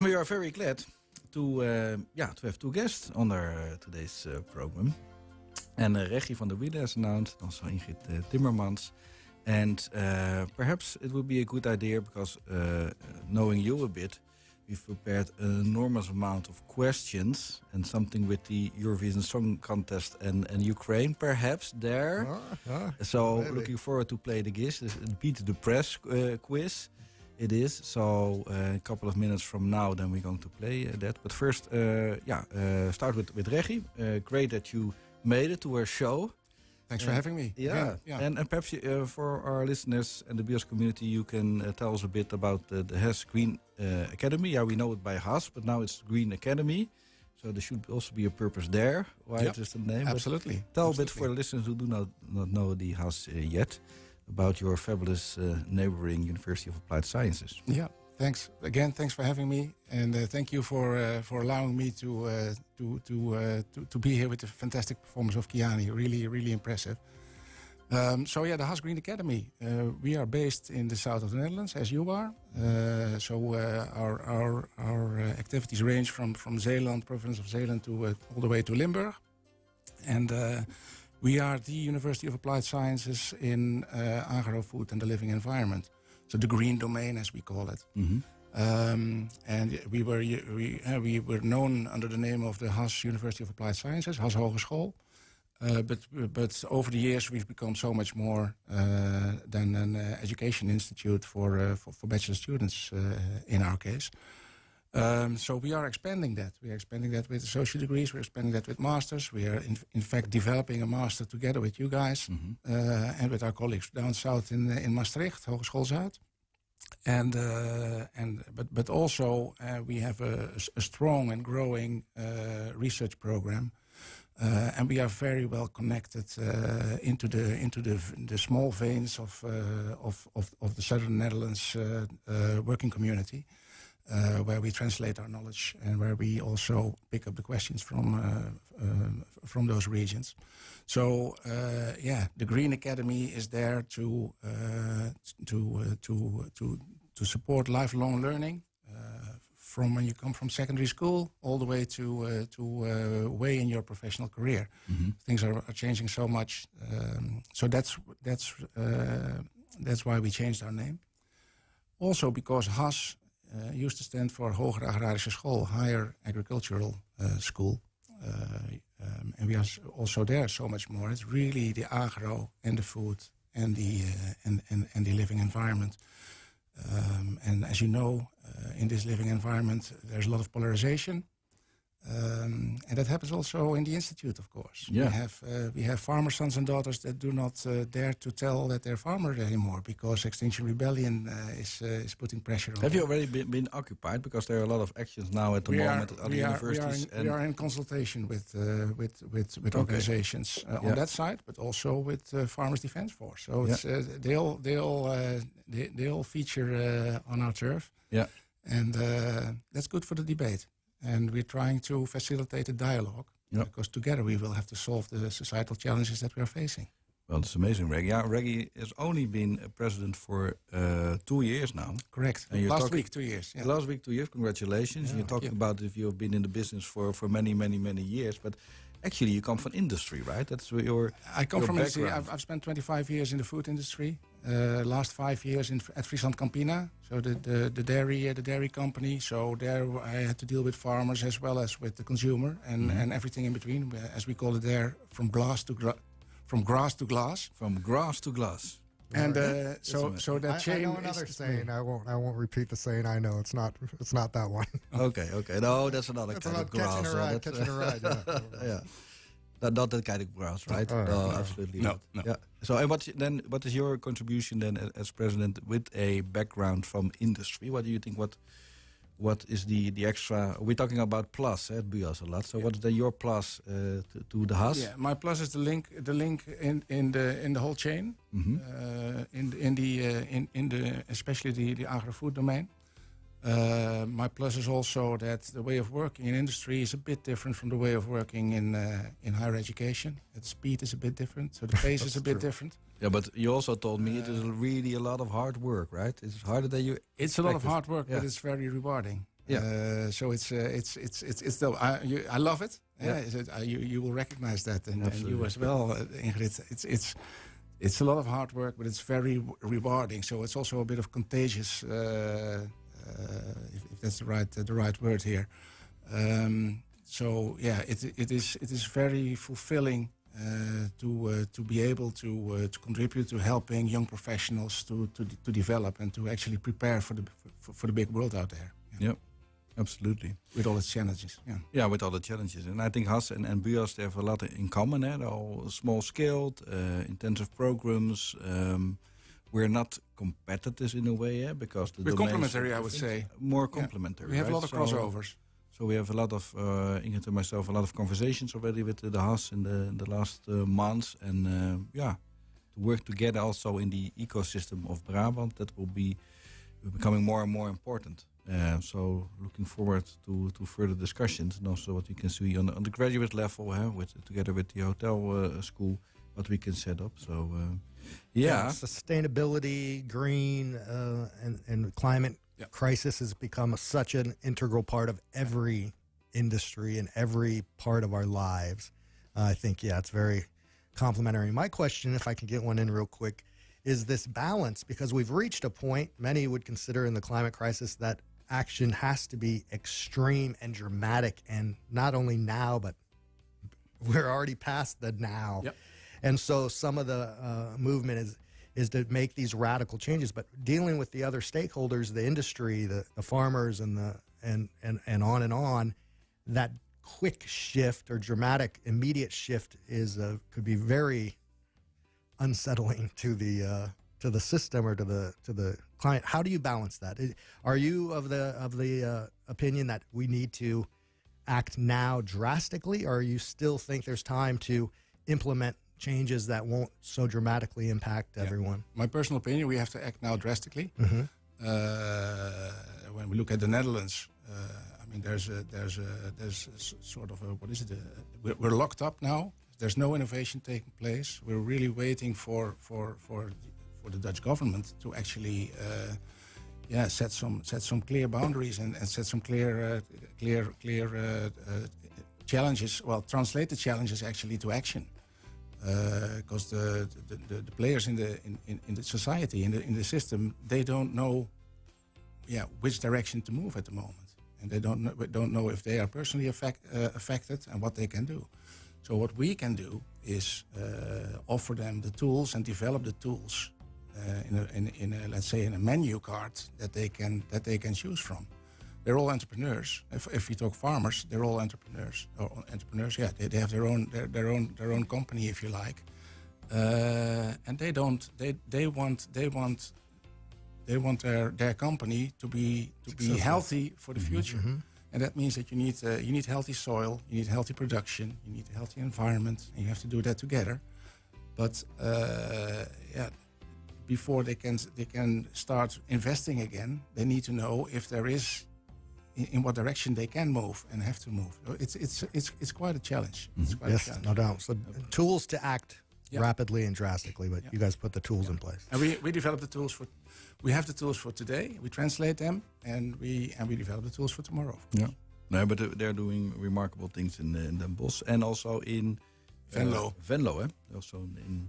We are very glad to uh, yeah to have two guests on our uh, today's uh, program. And uh, Reggie van der Wielen has announced, also Ingrid Timmermans. And uh, perhaps it would be a good idea because uh, knowing you a bit, we've prepared an enormous amount of questions and something with the Eurovision Song Contest and, and Ukraine, perhaps there. Ah, ah, so maybe. looking forward to play the quiz, this beat the press uh, quiz. It is so. Uh, a couple of minutes from now, then we're going to play uh, that. But first, uh, yeah, uh, start with with Reggy. Uh, great that you made it to our show. Thanks for having me. Yeah, Again, yeah. And, and perhaps uh, for our listeners and the BUas community, you can uh, tell us a bit about the, the Green uh, Academy. Yeah, we know it by HAS, but now it's Green Academy. So there should also be a purpose there. Why Yep, it is the name? But Absolutely. Tell a bit for the listeners who do not, not know the HAS uh, yet about your fabulous uh, neighboring University of Applied Sciences. Yeah. Thanks again. Thanks for having me, and uh, thank you for uh, for allowing me to uh, to to, uh, to to be here with the fantastic performance of Kiani. Really, really impressive. Um, so yeah, the HAS Green Academy. Uh, we are based in the south of the Netherlands, as you are. So our our our activities range from from Zeeland, province of Zeeland, to all the way to Limburg, and. We are the University of Applied Sciences in uh, agro-food and the living environment. So the green domain, as we call it. Mm-hmm. Um, and we were we, uh, we were known under the name of the HAS University of Applied Sciences, HAS Hogeschool. Uh, but but over the years we've become so much more uh, than an uh, education institute for, uh, for for bachelor students uh, in our case. Um, so we are expanding that. We are expanding that with associate degrees. We're expanding that with masters. We are in, in fact developing a master together with you guys uh, and with our colleagues down south in in Maastricht, Hogeschool Zuyd. And uh, and but but also uh, we have a, a strong and growing uh, research program. Uh, and we are very well connected uh, into the into the the small veins of uh, of, of of the southern Netherlands working community, uh, where we translate our knowledge and where we also pick up the questions from uh, uh, from those regions. So uh, yeah, the Green Academy is there to uh, to uh, to to to support lifelong learning uh, from when you come from secondary school all the way to uh, to uh, way in your professional career. Things are, are changing so much. Um, so that's that's uh, that's why we changed our name. Also because HAS uh, used to stand for Hogere Agrarische School, Higher Agricultural uh, School. Uh, um, and we are also there so much more. It's really the agro and the food and the and, and, and the living environment. Um, and as you know, in this living environment, there's a lot of polarization. Um, and that happens also in the institute, of course. Yeah. We have uh, we have farmer sons and daughters that do not uh, dare to tell that they're farmers anymore because Extinction Rebellion uh, is uh, is putting pressure on. Have you already been, been occupied? Because there are a lot of actions now at the we are, moment at other we, are, we, are in, we are in consultation with uh, with with, with Okay. organizations uh, Yeah. on that side, but also with uh, Farmers Defence Force. So Yeah. uh, they all they all uh, they, they all feature uh, on our turf, yeah. and uh, that's good for the debate. And we're trying to facilitate a dialogue Yeah. because together we will have to solve the societal challenges that we are facing. Well, it's amazing, Reggy. Yeah, Reggy has only been a president for uh, two years now. Correct. And Last talking- week, two years. Yeah. Last week, two years. Congratulations. Yeah, you're talking about if you've been in the business for, for many, many, many years. But actually, you come from industry, right? That's where your I come your from industry. I've, I've spent 25 years in the food industry. Uh, last five years in, at Friesland Campina, so the the, the dairy uh, the dairy company. So there I had to deal with farmers as well as with the consumer and, Mm-hmm. and everything in between, as we call it there, from glass to gra- from grass to glass. from grass to glass. And uh, so so that I, I know another is saying. I won't. I won't repeat the saying. I know it's not. It's not that one. Okay, okay. No, that's another It's kind of grass. catching a uh, ride. that's- Catching a ride. Yeah. yeah. Not, not that kind of grass, right? Oh, no, no. absolutely No, not. no. Yeah. So, and what then? What is your contribution then as president with a background from industry? What do you think? What what is the the extra? We're talking about plus at BUas a lot. So, what is then your plus uh, to, to the HAS? Yeah, my plus is the link the link in, in the in the whole chain. Mhm. uh, in in the uh, in in the especially the the agri-food domain. Uh, my plus is also that the way of working in industry is a bit different from the way of working in uh, in higher education. The speed is a bit different, so the pace is a bit true. different. Yeah, but you also told me it is really a lot of hard work, right? It's harder than you. It's a lot of hard work, Yeah. but it's very rewarding. Yeah. Uh, so it's uh, it's it's it's it's the I, you, I love it. Yeah. Yeah, is it, uh, you you will recognize that, and, and you as well, uh, Ingrid. It's it's it's a lot of hard work, but it's very rewarding. So it's also a bit of contagious, uh, uh, if, if that's the right uh, the right word here. Um, so yeah, it it is it is very fulfilling uh, to uh, to be able to uh, to contribute to helping young professionals to to to develop and to actually prepare for the for, for the big world out there. Yep. Absolutely. With all its challenges. Yeah. Yeah, with all the challenges. And I think HAS and, and BUas, they have a lot in common. Eh? They're all small scaled, uh, intensive programs. Um, we're not competitors in a way, eh? because the We're complementary, I would say. More Yeah. complementary. We have a lot of So- crossovers. So we have a lot of uh, Ingrid and myself, a lot of conversations already with the HAS in the, in the last uh, months, and uh, yeah, to work together also in the ecosystem of Brabant. That will be becoming more and more important. Uh, so looking forward to, to further discussions and also what we can see on the, on the graduate level, huh, with together with the hotel uh, school, what we can set up. So uh, yeah, sustainability, green, uh, and and climate Yeah. crisis has become such an integral part of every industry and every part of our lives. Uh, I think yeah, it's very complementary. My question, if I can get one in real quick, is this balance because we've reached a point many would consider in the climate crisis that action has to be extreme and dramatic, and not only now but we're already past the now. Yep. And so some of the uh, movement is is to make these radical changes, but dealing with the other stakeholders, the industry, the, the farmers, and the and, and and on and on, that quick shift or dramatic immediate shift is could be very unsettling to the uh, to the system or to the to the client. How do you balance that? Are you of the of the uh, opinion that we need to act now drastically, or you still think there's time to implement changes that won't so dramatically impact everyone? My personal opinion, we have to act now drastically. Mm-hmm. Uh, when we look at the Netherlands, uh, I mean, there's a, there's a, there's a sort of a, what is it? A, we're, we're locked up now. There's no innovation taking place. We're really waiting for for for for the Dutch government to actually, uh, yeah, set some set some clear boundaries and, and set some clear uh, clear clear uh, uh, challenges. Well, translate the challenges actually to action because the, the, the, the players in the in, in, the society in the in the system they don't know yeah which direction to move at the moment. And they don't know, don't know if they are personally affect, uh, affected and what they can do. So what we can do is uh, offer them the tools and develop the tools uh, in, a, in, in a, let's say in a menu card that they can that they can choose from they're all entrepreneurs. If, if we talk farmers, they're all entrepreneurs. Or entrepreneurs, yeah, they, they have their own their, their own their own company, if you like, uh, and they don't they they want they want they want their their company to be to be Successful. healthy for the future, and that means that you need uh, you need healthy soil, you need healthy production, you need a healthy environment, and you have to do that together. But uh, yeah, before they can they can start investing again, they need to know if there is in, in what direction they can move and have to move. So It's it's it's it's quite a challenge. It's quite a Yes, challenge. no doubt. So tools to act Yeah. rapidly and drastically, but Yeah. you guys put the tools in place. And we, we develop the tools for we have the tools for today. We translate them and we and we develop the tools for tomorrow. yeah. No, but uh, they're doing remarkable things in, uh, in Den Bosch and also in uh, Venlo. Venlo, eh? Also in